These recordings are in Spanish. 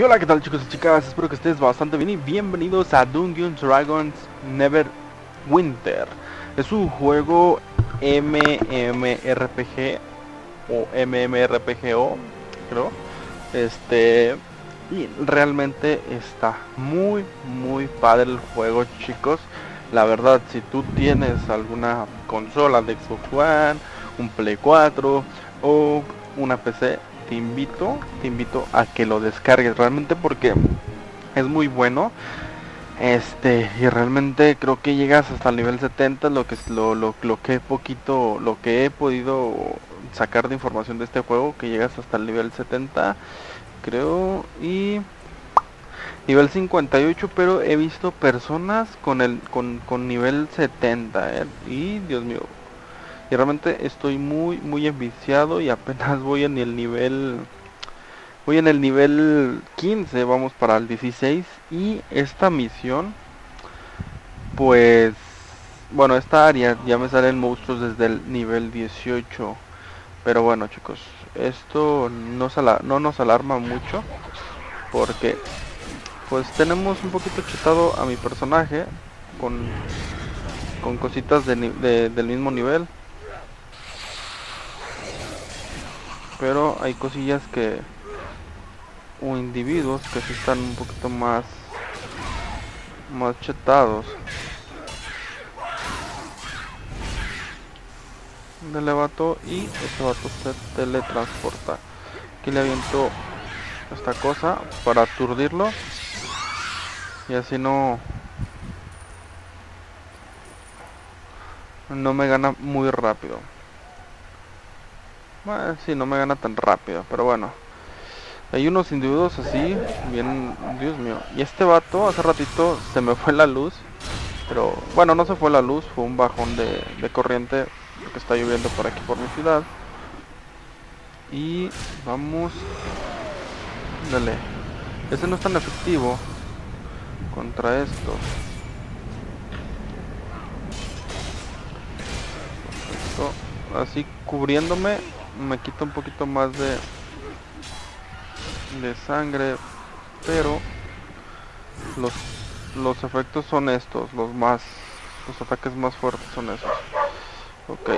Y hola, ¿qué tal chicos y chicas? Espero que estés bastante bien y bienvenidos a Dungeons Dragons Never Winter. Es un juego MMRPG o MMRPGO, creo. Este, y realmente está muy, muy padre el juego, chicos. La verdad, si tú tienes alguna consola de Xbox One, un Play 4 o una PC, te invito, te invito a que lo descargues realmente porque es muy bueno. Este, y realmente creo que llegas hasta el nivel 70, lo que es lo, lo, lo que poquito, lo que he podido sacar de información de este juego, que llegas hasta el nivel 70, creo, y nivel 58, pero he visto personas con el con, con nivel 70, ¿eh? y Dios mío, y realmente estoy muy, muy enviciado y apenas voy en el nivel... Voy en el nivel 15, vamos para el 16. Y esta misión, pues... Bueno, esta área ya me salen monstruos desde el nivel 18. Pero bueno chicos, esto no, no nos alarma mucho. Porque pues tenemos un poquito chetado a mi personaje con, con cositas de, del mismo nivel. Pero hay cosillas que o individuos que sí están un poquito más más chetados. Le vato y este vato se teletransporta. Aquí le aviento esta cosa para aturdirlo. Y así no no me gana muy rápido bueno, sí, no me gana tan rápido, pero bueno. Hay unos individuos así, bien, Dios mío. Y este vato, hace ratito se me fue la luz. Pero, bueno, no se fue la luz, fue un bajón de, de corriente. Porque está lloviendo por aquí, por mi ciudad. Y vamos... Dale. Ese no es tan efectivo contra esto. Así cubriéndome me quita un poquito más de de sangre pero los los efectos son estos los más los ataques más fuertes son esos. Ok.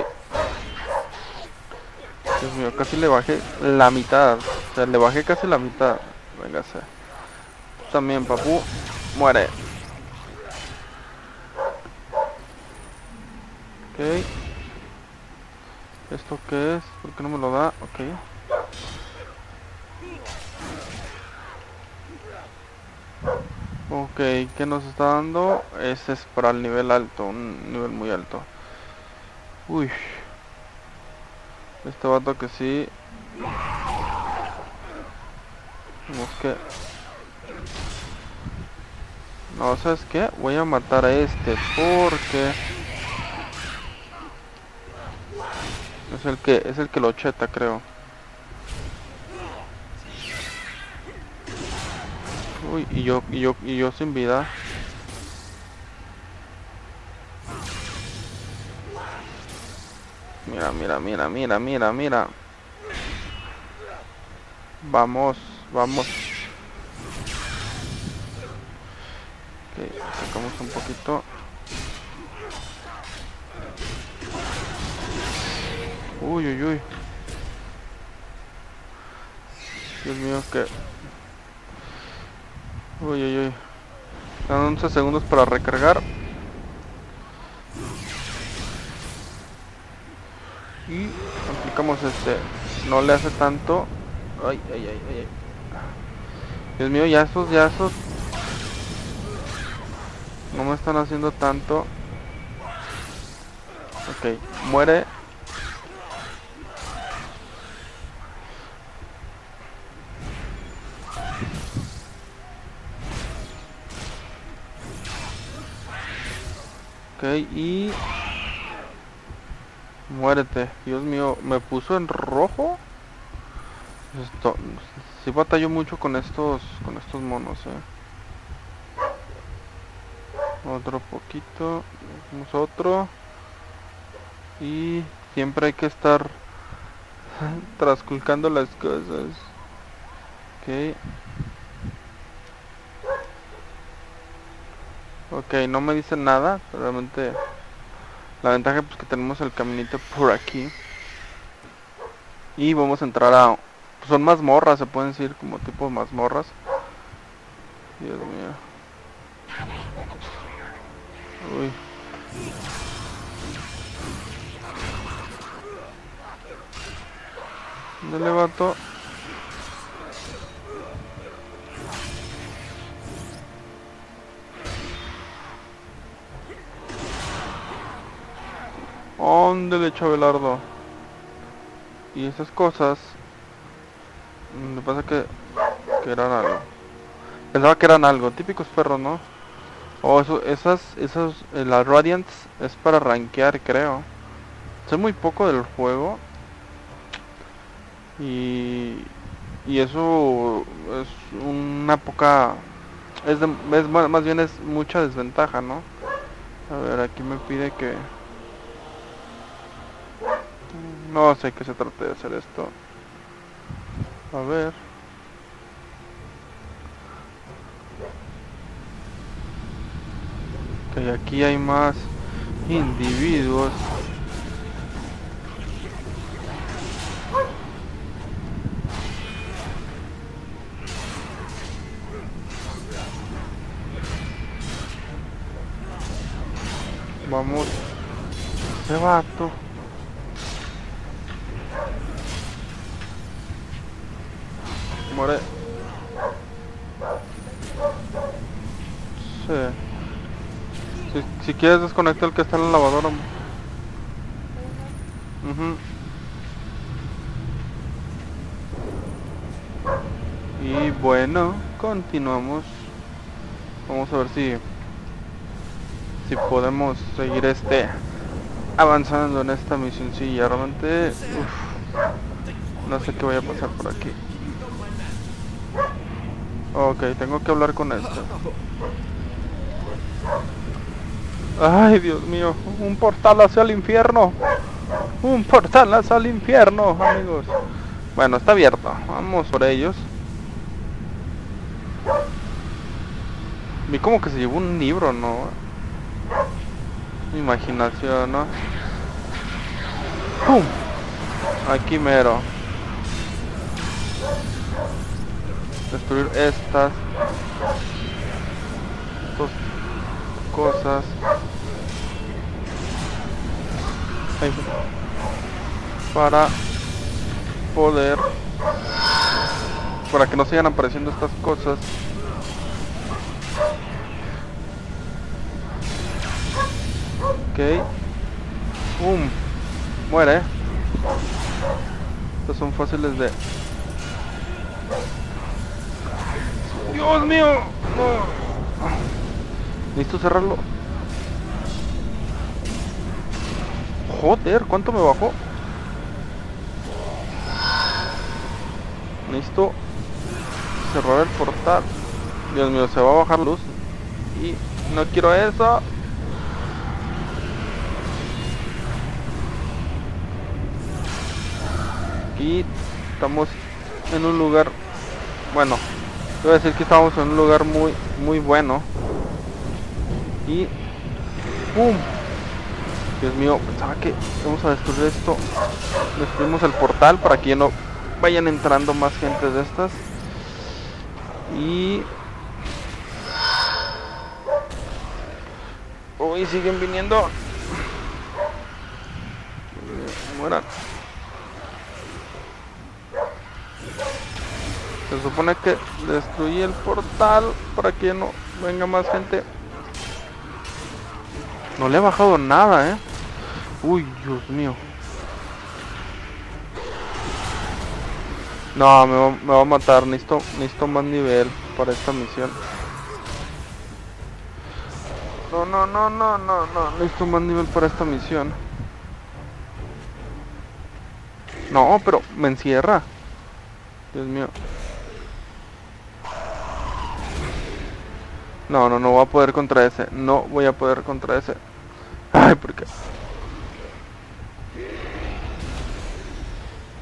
Dios mío casi le bajé la mitad o sea le bajé casi la mitad. Véngase también papu muere. Ok ¿Esto qué es? ¿Por qué no me lo da? Ok. Ok, ¿qué nos está dando? Ese es para el nivel alto, un nivel muy alto. Uy. Este vato que sí. No, ¿sabes qué? Voy a matar a este porque... Es el que es el que lo cheta, creo. Uy, y yo y yo y yo sin vida. Mira, mira, mira, mira, mira, mira. Vamos, vamos. Ok, sacamos un poquito. Uy, uy, uy. Dios mío, que... Uy, uy, uy. Dan 11 segundos para recargar. Y aplicamos este. No le hace tanto. Ay, ay, ay, ay. Dios mío, ya esos, ya esos. No me están haciendo tanto. Ok, muere. Y... Muérete. Dios mío, ¿me puso en rojo? Esto... Si batallo mucho con estos... Con estos monos, eh. Otro poquito. Y... Siempre hay que estar... Trasculcando las cosas. Ok. Ok, no me dice nada, realmente la ventaja pues que tenemos el caminito por aquí. Y vamos a entrar a... Son mazmorras, se pueden decir como tipo mazmorras. Dios mío. Uy. Dale, vato. Le Chabelardo? Y esas cosas... Me pasa que... Eran algo. Pensaba que eran algo. Típicos perros, ¿no? O eso, esas... Esas... Eh, las Radiants es para rankear, creo. Sé muy poco del juego. Y... Y eso... Es una poca... Es, es más bien es mucha desventaja, ¿no? A ver, aquí me pide que... No sé qué se trate de hacer esto. A ver. Ok, aquí hay más individuos. Vamos. Vato. Sí. Si, quieres desconectar el que está en la lavadora. Y bueno, continuamos. Vamos a ver si si podemos seguir este avanzando en esta misión. Sí, realmente no sé qué vaya a pasar por aquí. Ok, tengo que hablar con esto. Ay, Dios mío. Un portal hacia el infierno. Un portal hacia el infierno, amigos. Bueno, está abierto. Vamos por ellos. Vi como que se llevó un libro, ¿no? Imaginación, ¿no? ¡Pum! Aquí mero. Destruir estas dos cosas. Para poder para que no sigan apareciendo estas cosas. Ok. ¡Pum! muere. Estos son fáciles de Dios mío. No. Necesito cerrarlo. Joder, ¿cuánto me bajó? Necesito cerrar el portal. Dios mío, se va a bajar luz. Y no quiero eso. Y estamos en un lugar, bueno, Voy a decir que estamos en un lugar muy, muy bueno. Y... ¡Pum! Dios mío, pensaba que vamos a destruir esto. Destruimos el portal para que no vayan entrando más gente de estas. Y... Uy, siguen viniendo. Mueran. Se supone que destruí el portal para que no venga más gente. No le he bajado nada, eh. Uy, Dios mío. No, me va, a matar. Necesito, necesito más nivel para esta misión. No, no, no, no, no, no. Necesito más nivel para esta misión. No, pero me encierra. Dios mío. No, no, no voy a poder contra ese. No voy a poder contra ese. Ay, ¿por qué?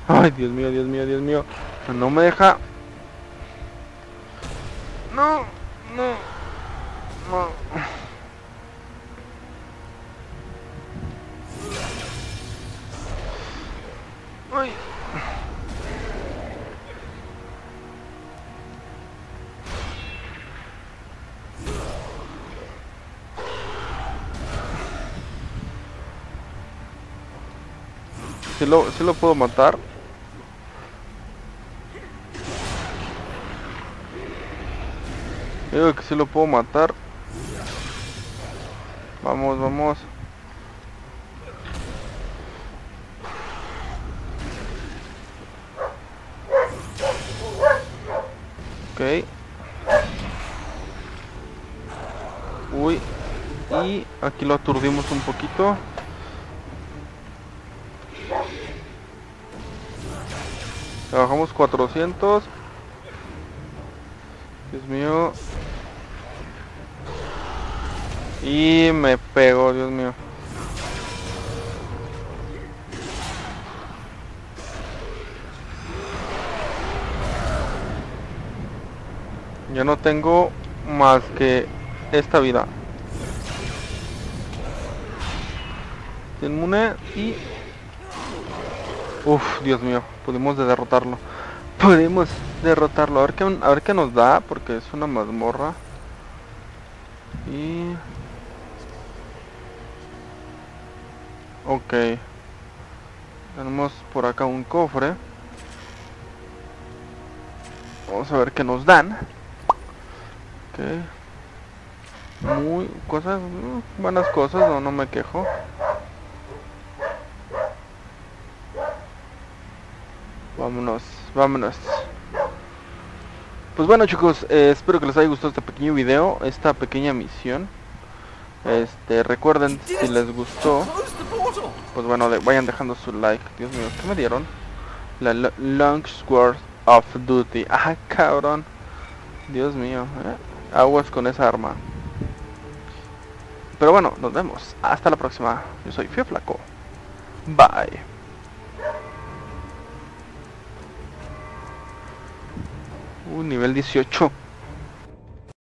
Ay, Dios mío, Dios mío, Dios mío. No me deja. No, no, no. Ay. Si lo, lo puedo matar. Creo que si lo puedo matar. Vamos, vamos. Ok. Uy. Y aquí lo aturdimos un poquito. 400. Dios mío. Y me pegó, Dios mío. Ya no tengo más que esta vida. Inmune y... Uf, Dios mío, pudimos derrotarlo. Pudimos derrotarlo. A ver qué, a ver qué nos da, porque es una mazmorra. Y... Ok. Tenemos por acá un cofre. Vamos a ver qué nos dan. Ok. Muy cosas, mm, buenas cosas, no, no me quejo. Vámonos, vámonos. Pues bueno chicos, eh, espero que les haya gustado este pequeño video, esta pequeña misión. Este, recuerden si les gustó, pues bueno, vayan dejando su like. Dios mío, ¿qué me dieron? La Long Sword of Duty. Ah, cabrón. Dios mío, eh. aguas con esa arma. Pero bueno, nos vemos. Hasta la próxima. Yo soy Fio Flaco. Bye. Uh, nivel 18.